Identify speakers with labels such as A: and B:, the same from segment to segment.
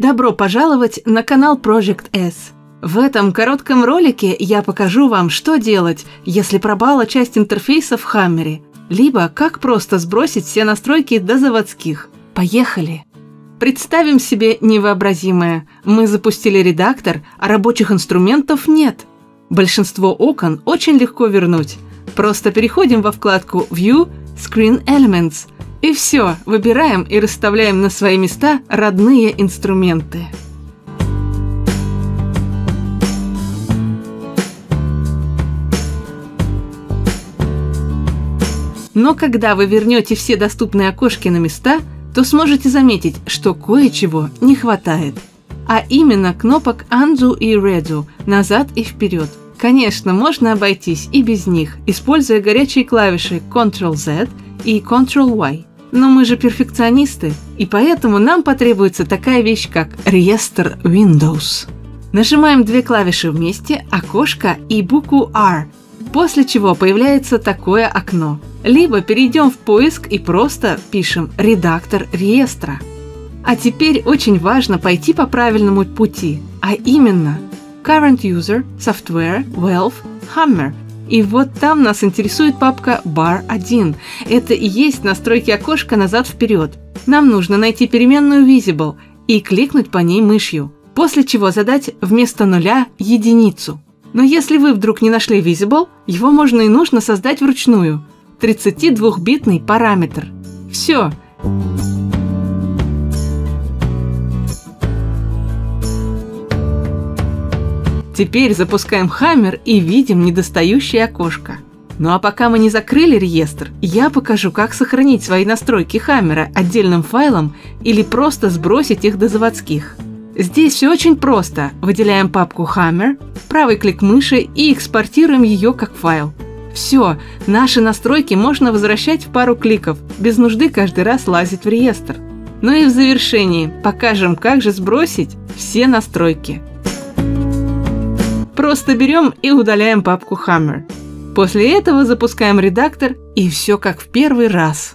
A: Добро пожаловать на канал Project S. В этом коротком ролике я покажу вам, что делать, если пропала часть интерфейса в Хаммере, либо как просто сбросить все настройки до заводских. Поехали! Представим себе невообразимое. Мы запустили редактор, а рабочих инструментов нет. Большинство окон очень легко вернуть. Просто переходим во вкладку View Screen Elements – и все, выбираем и расставляем на свои места родные инструменты. Но когда вы вернете все доступные окошки на места, то сможете заметить, что кое-чего не хватает. А именно кнопок Undo и Redo назад и вперед. Конечно, можно обойтись и без них, используя горячие клавиши Ctrl-Z и Ctrl-Y. Но мы же перфекционисты, и поэтому нам потребуется такая вещь, как реестр Windows. Нажимаем две клавиши вместе, окошко и букву R, после чего появляется такое окно. Либо перейдем в поиск и просто пишем «редактор реестра». А теперь очень важно пойти по правильному пути, а именно Current User, Software, Valve, Hammer – и вот там нас интересует папка Bar 1. Это и есть настройки окошка назад-вперед. Нам нужно найти переменную Visible и кликнуть по ней мышью, после чего задать вместо нуля единицу. Но если вы вдруг не нашли Visible, его можно и нужно создать вручную. 32-битный параметр. Все. Теперь запускаем Хаммер и видим недостающее окошко. Ну а пока мы не закрыли реестр, я покажу, как сохранить свои настройки Хаммера отдельным файлом или просто сбросить их до заводских. Здесь все очень просто. Выделяем папку Hammer, правый клик мыши и экспортируем ее как файл. Все, наши настройки можно возвращать в пару кликов, без нужды каждый раз лазить в реестр. Ну и в завершении покажем, как же сбросить все настройки. Просто берем и удаляем папку Hammer. После этого запускаем редактор, и все как в первый раз.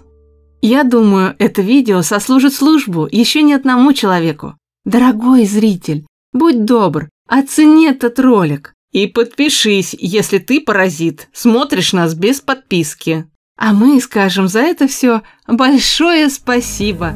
A: Я думаю, это видео сослужит службу еще не одному человеку. Дорогой зритель, будь добр, оцени этот ролик. И подпишись, если ты паразит, смотришь нас без подписки. А мы скажем за это все большое спасибо.